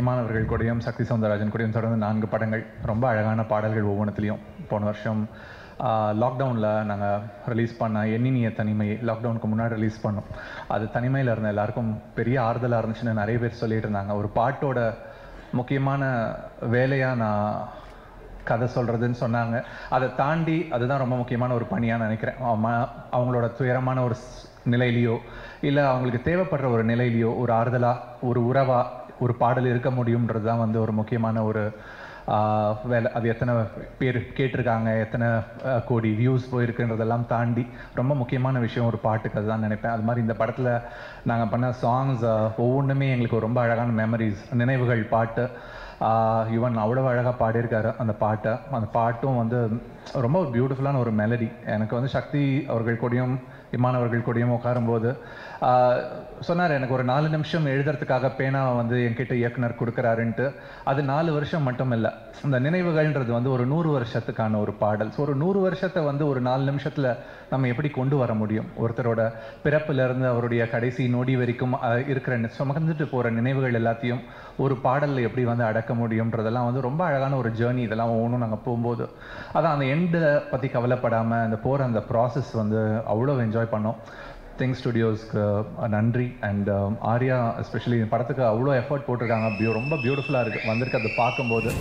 இமானவர்கள் கூடயும் சக்தி சவுந்தரராஜன் கூடயும் தொடர்ந்து நான்கு படங்கள் ரொம்ப அழகான பாடல்கள் ஒவ்வொன்றத்துலேயும். போன வருஷம் லாக்டவுனில் நாங்கள் ரிலீஸ் பண்ண எண்ணினிய தனிமை லாக்டவுனுக்கு முன்னாடி ரிலீஸ் பண்ணோம். அது தனிமையில் இருந்த எல்லாருக்கும் பெரிய ஆறுதலாக இருந்துச்சுன்னு நிறைய பேர் சொல்லிட்டு இருந்தாங்க. ஒரு பாட்டோட முக்கியமான வேலையாக நான் கதை சொல்கிறதுன்னு சொன்னாங்க. அதை தாண்டி அதுதான் ரொம்ப முக்கியமான ஒரு பணியாக நினைக்கிறேன். அவங்களோட துயரமான ஒரு ஸ்- நிலையிலையோ இல்லை அவங்களுக்கு தேவைப்படுற ஒரு நிலையிலையோ ஒரு ஆறுதலாக ஒரு உறவாக ஒரு பாடல் இருக்க முடியுன்றது தான் வந்து ஒரு முக்கியமான ஒரு வேலை. அது எத்தனை பேர் கேட்டிருக்காங்க எத்தனை கோடி வியூஸ் போயிருக்குன்றதெல்லாம் தாண்டி ரொம்ப முக்கியமான விஷயம் ஒரு பாட்டுக்கு அதுதான் நினைப்பேன். அது மாதிரி இந்த படத்தில் நாங்கள் பண்ண சாங்ஸ் ஒவ்வொன்றுமே எங்களுக்கு ரொம்ப அழகான மெமரிஸ் நினைவுகள் பாட்டு. யுவன் அவ்வளோ அழகாக பாடியிருக்காரு அந்த பாட்டை. அந்த பாட்டும் வந்து ரொம்ப ஒரு பியூட்டிஃபுல்லான ஒரு மெலடி எனக்கு வந்து சக்தி அவர்கள் கூடயும் மாணவர்கள் கூடயும் உட்காரும்போது சொன்னார் எனக்கு ஒரு நாலு நிமிஷம் எழுதுறதுக்காக பேனா வந்து என்கிட்ட இயக்குனர் கொடுக்குறாருன்ட்டு. அது நாலு வருஷம் மட்டும் இல்லை. இந்த நினைவுகள்ன்றது வந்து ஒரு நூறு வருஷத்துக்கான ஒரு பாடல். ஸோ ஒரு நூறு வருஷத்தை வந்து ஒரு நாலு நிமிஷத்தில் நம்ம எப்படி கொண்டு வர முடியும்? ஒருத்தரோட பிறப்பிலிருந்து அவருடைய கடைசி நொடி வரைக்கும் இருக்கிற சுமந்துட்டு போகிற நினைவுகள் எல்லாத்தையும் ஒரு பாடலில் எப்படி வந்து அடக்க முடியுன்றதெல்லாம் வந்து ரொம்ப அழகான ஒரு ஜேர்னி இதெல்லாம் ஒன்றும் நாங்கள் போகும்போது. அதான் அந்த எண்டை பற்றி கவலைப்படாமல் அந்த போகிற அந்த ப்ராசஸ் வந்து அவ்வளோ என்ஜாய் பண்ணோம். திங் ஸ்டுடியோஸ்க்கு நன்றி. அண்ட் ஆர்யா எஸ்பெஷலி படத்துக்கு அவ்வளோ எஃபர்ட் போட்டிருக்காங்க. ரொம்ப பியூட்டிஃபுல்லாக இருக்குது வந்திருக்கு அதை பார்க்கும்போது.